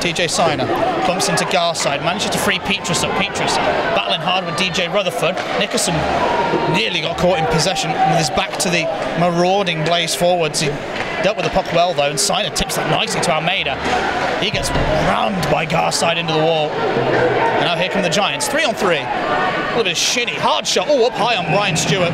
TJ Syner bumps into Garside, manages to free Pietrus up. Pietrus battling hard with DJ Rutherford. Nickerson nearly got caught in possession with his back to the marauding Blaze forwards. He dealt with the puck well though, and Syner tips that nicely to Almeida. He gets rammed by Garside into the wall. And now here come the Giants, three on three. A little bit of shinny, hard shot. Oh, up high on Brian Stewart.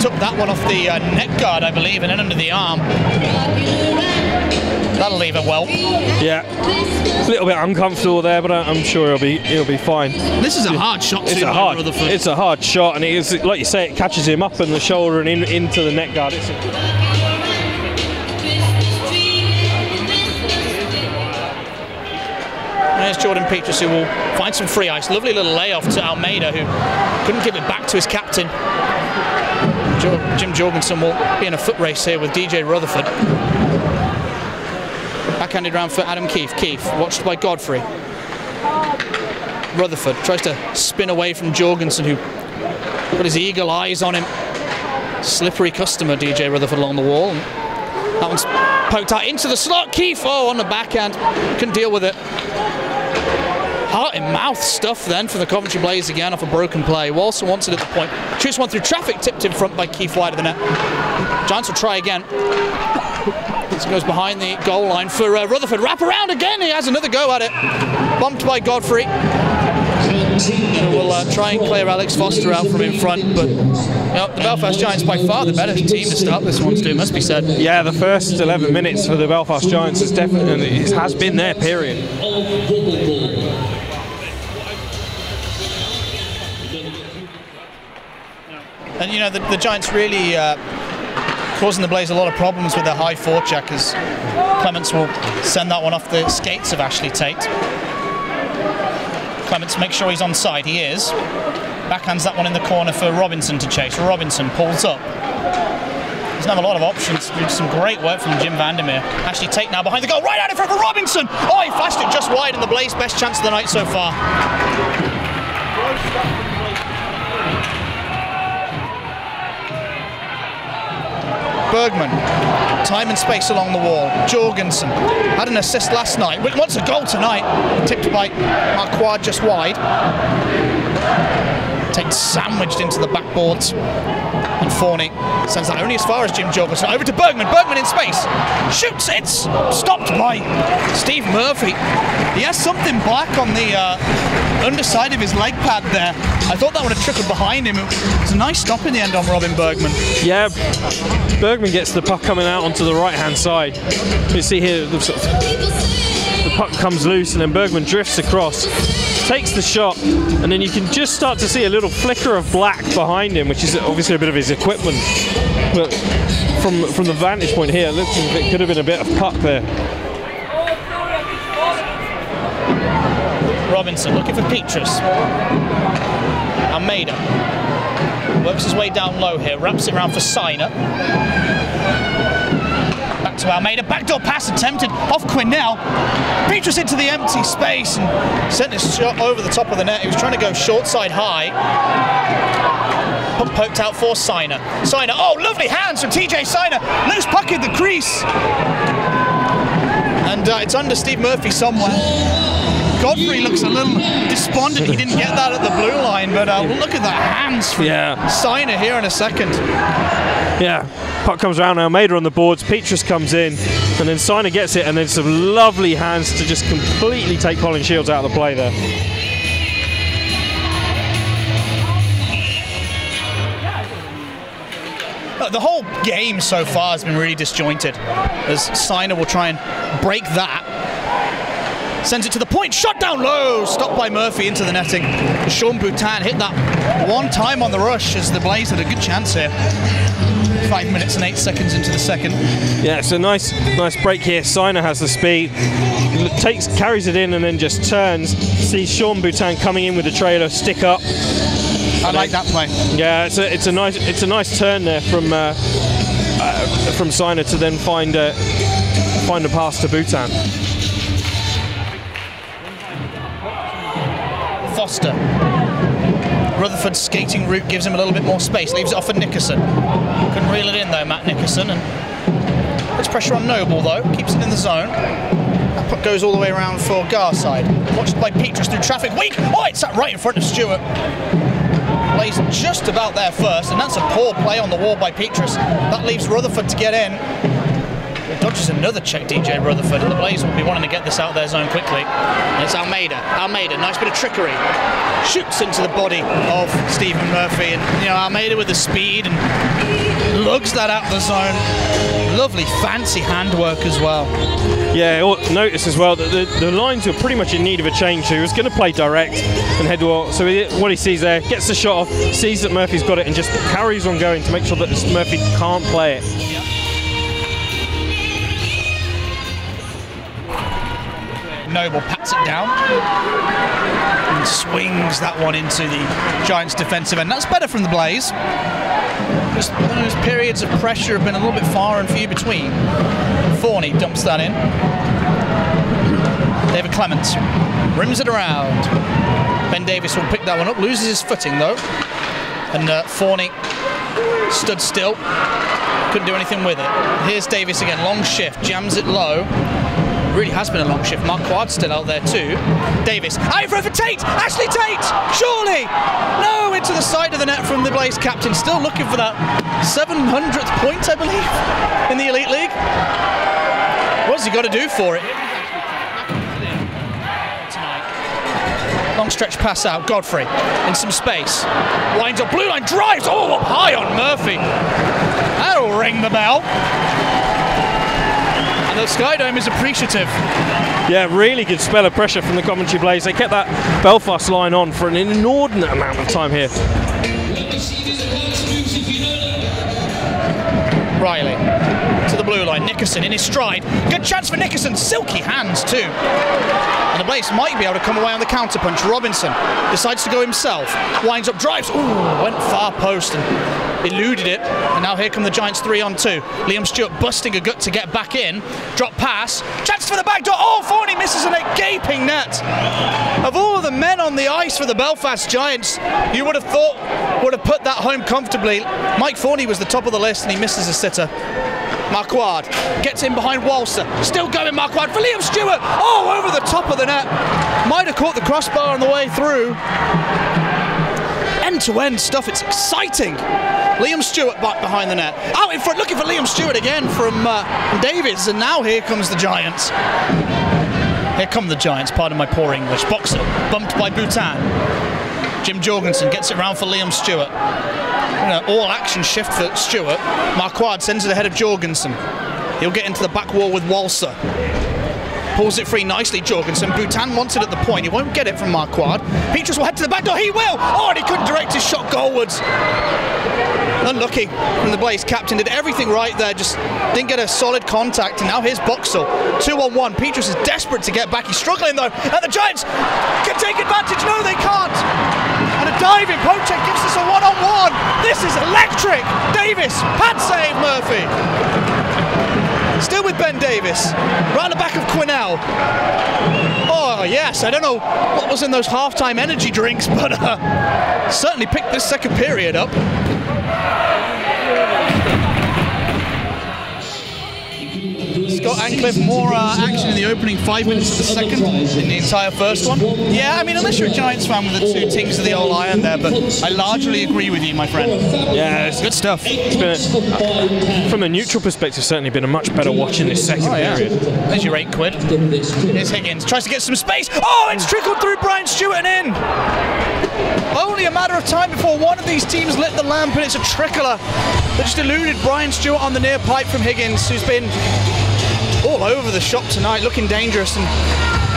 Took that one off the uh, neck guard, I believe, and then under the arm. That'll leave it well. Yeah, a little bit uncomfortable there, but I- I'm sure he'll be he'll be fine. This is a hard shot It's too a hard, Rutherford. it's a hard shot, and it is like you say, it catches him up in the shoulder and in, into the neck guard. It's a, And There's Jordan Pietrus who will find some free ice. Lovely little layoff to Almeida who couldn't give it back to his captain. Jim Jorgensen will be in a foot race here with DJ Rutherford. Backhanded round for Adam Keefe. Keefe watched by Godfrey. Rutherford tries to spin away from Jorgensen who put his eagle eyes on him. Slippery customer, DJ Rutherford along the wall. That one's poked out into the slot. Keefe, oh, on the backhand. Couldn't deal with it. Heart in mouth stuff then for the Coventry Blaze again off a broken play. Walson wants it at the point. Shoots one through traffic, tipped in front by Keefe wide of the net. Giants will try again. This goes behind the goal line for uh, Rutherford. Wrap around again. He has another go at it. Bumped by Godfrey. Who will uh, try and clear Alex Foster out from in front, but you know, the Belfast Giants by far the better team to start this one, Stu, must be said. yeah, the first 11 minutes for the Belfast Giants is definitely has been their period. And you know the, the Giants really uh, causing the Blaze a lot of problems with their high forecheck as Clements will send that one off the skates of Ashley Tait. Clements makes sure he's on side. He is. Backhands that one in the corner for Robinson to chase. Robinson pulls up. Doesn't have a lot of options. Some great work from Jim Vandermeer. Ashley Tait now behind the goal, right out in front for Robinson. Oh, he flashed it just wide, and the Blaze best chance of the night so far. Bergman, time and space along the wall. Jorgensen had an assist last night, wants a goal tonight. Tipped by Marquard just wide. Tait sandwiched into the backboards. And Forney sends that only as far as Jim Jorgensen. Over to Bergman. Bergman in space. Shoots it. Stopped by Steve Murphy. He has something black on the uh, underside of his leg pad there. I thought that would have trickled behind him. It was a nice stop in the end on Robin Bergman. Yeah, Bergman gets the puck coming out onto the right hand side. You see here sort of, puck comes loose and then Bergman drifts across, takes the shot, and then you can just start to see a little flicker of black behind him, which is obviously a bit of his equipment. But from from the vantage point here, it looks as if it could have been a bit of puck there. Robinson looking for Pietrus. Almeida works his way down low here, wraps it around for Syner. To Almeida, backdoor pass attempted off Quinnell. Pietrus into the empty space and sent his shot over the top of the net. He was trying to go short side high. Puck poked out for Syner. Syner, oh, lovely hands from TJ Syner. Loose puck in the crease. And uh, it's under Steve Murphy somewhere. Godfrey looks a little despondent. He didn't get that at the blue line, but uh, look at the hands from Yeah. Syner here in a second. Yeah, puck comes around. Almeida on the boards. Petrus comes in, and then Syner gets it, and then some lovely hands to just completely take Colin Shields out of the play there. Uh, The whole game so far has been really disjointed. As Syner will try and break that. Sends it to the point, shot down low, stopped by Murphy into the netting. Sean Boutin hit that one time on the rush as the Blaze had a good chance here. Five minutes and eight seconds into the second. Yeah, it's a nice, nice break here. Syner has the speed, takes, carries it in, and then just turns. Sees Sean Boutin coming in with the trailer, stick up. I like that play. Yeah, it's a, it's a nice, it's a nice turn there from uh, uh, from Syner to then find uh, find a pass to Boutin. Foster. Rutherford's skating route gives him a little bit more space, leaves it off for Nickerson. Couldn't reel it in though, Matt Nickerson, and puts pressure on Noble though, keeps it in the zone. Goes all the way around for Garside. Watched by Pietrus through traffic. Weak! Oh, it's sat right in front of Stewart. Plays just about there first, and that's a poor play on the wall by Pietrus. That leaves Rutherford to get in. Dodges another check, DJ Rutherford, and the Blaze will be wanting to get this out of their zone quickly. And it's Almeida. Almeida, nice bit of trickery. Shoots into the body of Stephen Murphy, and you know Almeida with the speed and lugs that out of the zone. Lovely, fancy handwork as well. Yeah, notice as well that the, the lines were pretty much in need of a change. So he was going to play direct and head well. So he, what he sees there, gets the shot off, sees that Murphy's got it, and just carries on going to make sure that Murphy can't play it. Noble pats it down and swings that one into the Giants' defensive end. That's better from the Blaze. Those periods of pressure have been a little bit far and few between. Forney dumps that in. David Clements rims it around. Ben Davis will pick that one up, loses his footing though. And uh, Forney stood still, couldn't do anything with it. Here's Davis again, long shift, jams it low, really has been a long shift. Marquard's still out there too. Davis, over for Tait! Ashley Tait! Surely! No, into the side of the net from the Blaze captain. Still looking for that 700th point, I believe, in the Elite League. What's he got to do for it? Long stretch pass out. Godfrey in some space. Winds up blue line, drives. Oh, up high on Murphy. That'll ring the bell the Skydome is appreciative. Yeah, really good spell of pressure from the Coventry Blaze. They kept that Belfast line on for an inordinate amount of time here. Riley to the blue line. Nickerson in his stride. Good chance for Nickerson. Silky hands too. And the Blaze might be able to come away on the counter punch. Robinson decides to go himself. Winds up, drives. Ooh, went far post and eluded it, and now here come the Giants three on two. Liam Stewart busting a gut to get back in. Drop pass, chance for the back door. Oh, Forney misses in a gaping net. Of all the men on the ice for the Belfast Giants, you would have thought would have put that home comfortably. Mike Forney was the top of the list, and he misses a sitter. Marquard gets in behind Walser. Still going Marquard for Liam Stewart. Oh, over the top of the net. Might have caught the crossbar on the way through end to end stuff. It's exciting. Liam Stewart back behind the net. Out in front, looking for Liam Stewart again from uh, Davids, and now here comes the Giants. Here come the Giants, pardon my poor English. Boxer, bumped by Bhutan. Jim Jorgensen gets it round for Liam Stewart. All action shift for Stewart. Marquard sends it ahead of Jorgensen. He'll get into the back wall with Walser. Pulls it free nicely, Jorgensen. Bhutan wants it at the point. He won't get it from Marquard. Pietrus will head to the back door. He will! Oh, and he couldn't direct his shot goalwards. Unlucky from the Blaze captain. Did everything right there, just didn't get a solid contact. And now here's Boxall. Two on one. Pietrus is desperate to get back. He's struggling though. And the Giants can take advantage. No, they can't. Diving poke gives us a one on one. This is electric. Davis, pad save, Murphy. Still with Ben Davis. Right the back of Quinnell. Oh, yes. I don't know what was in those halftime energy drinks, but uh, certainly picked this second period up. Scott Ancliffe more uh, action in the opening five minutes of the second in the entire first one. Yeah, I mean, unless you're a Giants fan with the two tings of the old iron there, but I largely agree with you, my friend. Yeah, it's good stuff. It's been, a, from a neutral perspective, certainly been a much better watch in this second oh, yeah. period. There's your eight quid. Here's Higgins, tries to get some space. Oh, it's trickled through Brian Stewart and in. Only a matter of time before one of these teams lit the lamp, and it's a trickler that just eluded Brian Stewart on the near pipe from Higgins, who's been all over the shop tonight, looking dangerous, and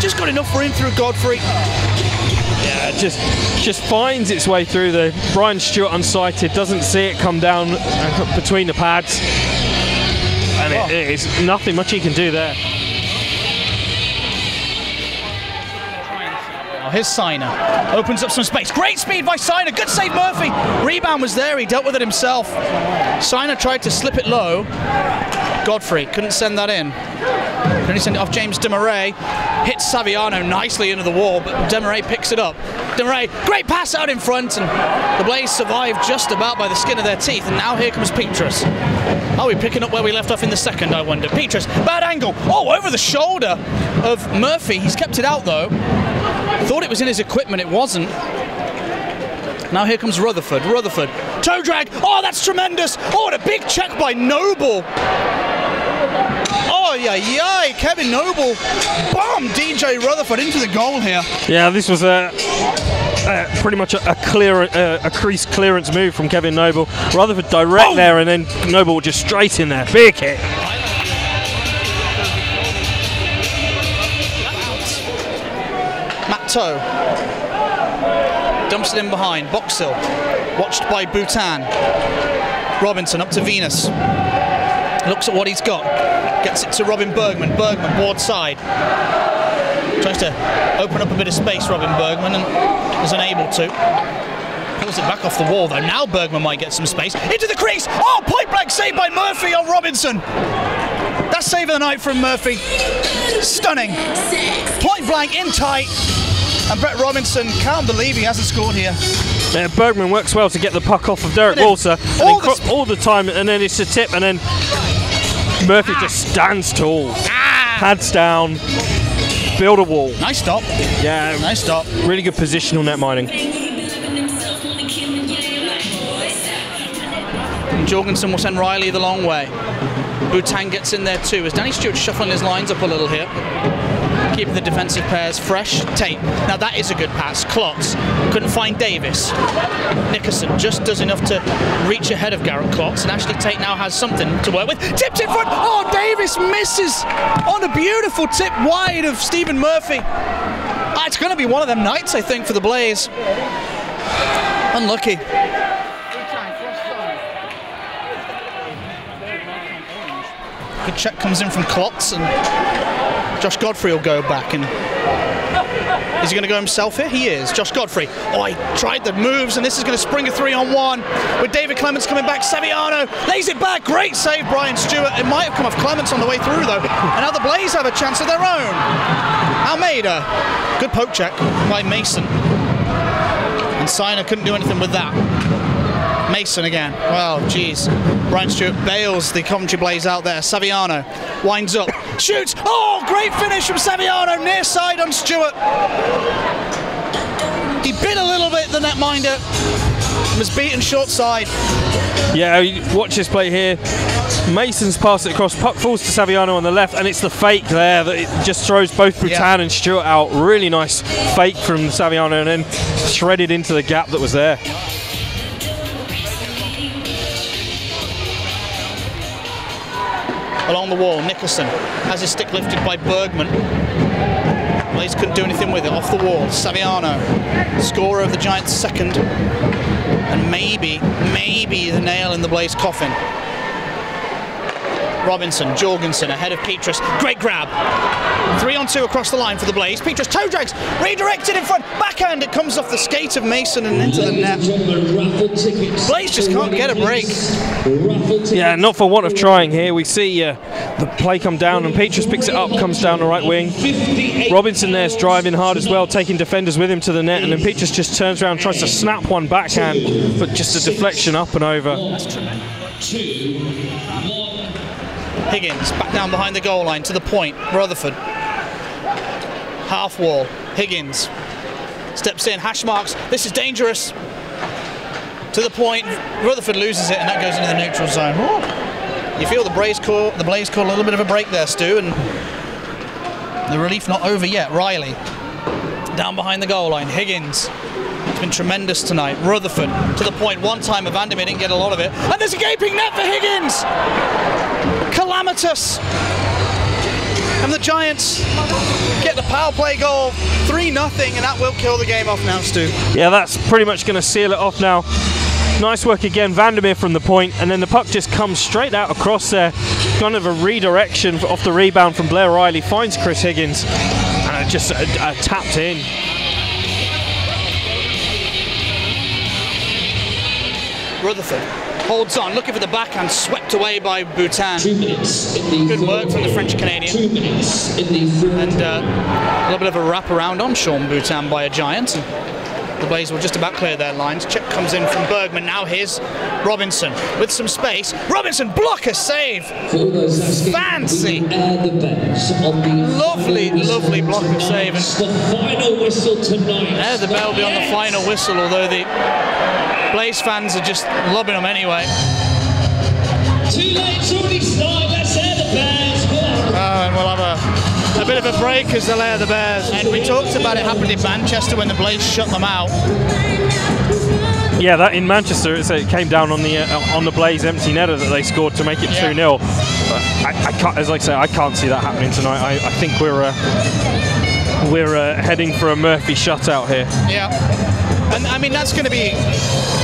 just got enough room through Godfrey. Yeah, just just finds its way through the Brian Stewart unsighted, doesn't see it come down uh, between the pads, and oh. it, it's nothing much he can do there. Oh, His Syner opens up some space. Great speed by Syner. Good save, Murphy. Rebound was there. He dealt with it himself. Syner tried to slip it low. Godfrey couldn't send that in. Can only send it off James Desmarais. Hits Saviano nicely into the wall, but Desmarais picks it up. Desmarais, great pass out in front, and the Blaze survive just about by the skin of their teeth. And now here comes Pietrus. Are we picking up where we left off in the second, I wonder? Pietrus, bad angle. Oh, over the shoulder of Murphy. He's kept it out though. Thought it was in his equipment, it wasn't. Now here comes Rutherford. Rutherford. Toe drag. Oh, that's tremendous. Oh, and a big check by Noble. Oh, yeah, yeah. Kevin Noble bomb DJ Rutherford into the goal here. Yeah, this was a, a pretty much a, a clear a, a crease clearance move from Kevin Noble. Rutherford direct Oh. there, and then Noble just straight in there. Big hit. Matt Toe. Dumps it in behind. Boxill. Watched by Bhutan. Robinson up to Venus. Looks at what he's got. Gets it to Robin Bergman. Bergman, board side. Tries to open up a bit of space, Robin Bergman, and is unable to. Pulls it back off the wall, though. Now Bergman might get some space. Into the crease! Oh, point blank save by Murphy on Robinson! That's save of the night from Murphy. Stunning. Point blank in tight. And Brett Robinson can't believe he hasn't scored here. Yeah, Bergman works well to get the puck off of Derek Walter all the all the time, and then it's a tip, and then Murphy just stands tall, pads down, build a wall. Nice stop. Yeah, Nice stop. really good positional net mining. Jorgensen will send Riley the long way. Bhutan gets in there too. As Danny Stewart shuffling his lines up a little here. Keeping the defensive pairs fresh. Tait. Now that is a good pass. Klotz. Couldn't find Davis. Nickerson just does enough to reach ahead of Garrett Klotz. And Ashley Tait now has something to work with. Tipped in front. Oh, Davis misses on a beautiful tip wide of Stephen Murphy. Ah, It's going to be one of them nights, I think, for the Blaze. Unlucky. Good check comes in from Klotz and Josh Godfrey will go back and is he going to go himself here? He is. Josh Godfrey. Oh, he tried the moves and this is going to spring a three on one with David Clements coming back. Saviano lays it back. Great save, Brian Stewart. It might have come off Clements on the way through though. And now the Blaze have a chance of their own. Almeida. Good poke check by Mason. And Syner couldn't do anything with that. Mason again. Well, jeez. Brian Stewart bails the Coventry Blaze out there. Saviano winds up, shoots. Oh, great finish from Saviano near side on Stewart. He bit a little bit the netminder. Was beaten short side. Yeah, watch this play here. Mason's pass it across, puck falls to Saviano on the left, and it's the fake there that it just throws both Bhutan Yeah. and Stewart out. Really nice fake from Saviano, and then shredded into the gap that was there. The wall, Nickerson has his stick lifted by Bergman. Blaze couldn't do anything with it. Off the wall, Saviano, scorer of the Giants' second, and maybe, maybe the nail in the Blaze coffin. Robinson, Jorgensen ahead of Pietrus. Great grab. Three on two across the line for the Blaze. Pietrus toe drags, redirected in front. Backhand, it comes off the skate of Mason and into the net. Blaze just can't get a break. Yeah, not for want of trying here. We see uh, the play come down, and Pietrus picks it up, comes down the right wing. Robinson there's driving hard as well, taking defenders with him to the net, and then Pietrus just turns around, tries to snap one backhand, but just a deflection up and over. Higgins back down behind the goal line to the point. Rutherford. Half wall. Higgins steps in. Hash marks. This is dangerous. To the point. Rutherford loses it and that goes into the neutral zone. Ooh. You feel the Blaze call the Blaze call a little bit of a break there, Stu, and the relief not over yet. Riley down behind the goal line. Higgins. It's been tremendous tonight. Rutherford to the point. One time Vandermeer didn't get a lot of it. And there's a gaping net for Higgins calamitous. And the Giants get the power play goal, 3 0, and that will kill the game off now, Stu. Yeah, that's pretty much going to seal it off now. Nice work again, Vandermeer from the point, and then the puck just comes straight out across there. Kind of a redirection off the rebound from Blair Riley, finds Chris Higgins, and it just uh, uh, tapped in. Rutherford holds on, looking for the backhand, swept away by Bhutan. Two minutes Good work from the French Canadian. Two minutes in the. And uh, a little bit of a wrap around on Sean Bhutan by a giant. And the Blaze will just about clear their lines. Check comes in from Bergman. Now here's Robinson with some space. Robinson block a save. For those asking, Fancy. we air the bells on the Lovely, lovely block of save. tonight. The final whistle tonight. There the bell will be on the final whistle, although the Blaze fans are just lobbing them anyway. Too late, it's already started. Let's air the bells. Oh, and we'll have a, a bit of a break as they layer the Bears. And we talked about it happened in Manchester when the Blaze shut them out. Yeah, that in Manchester, it's, it came down on the uh, on the Blaze empty netter that they scored to make it Yeah. two 0 I, I can't, as I say, I can't see that happening tonight. I, I think we're uh, we're uh, heading for a Murphy shutout here. Yeah. And I mean, that's going to be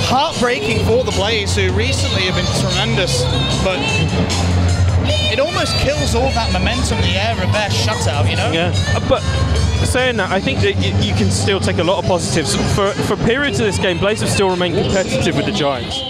heartbreaking for the Blaze, who recently have been tremendous. But it almost kills all that momentum the air their shutout, you know? Yeah, Uh, but saying that, I think that you, can still take a lot of positives. For for periods of this game, Blaze have still remained competitive with the Giants.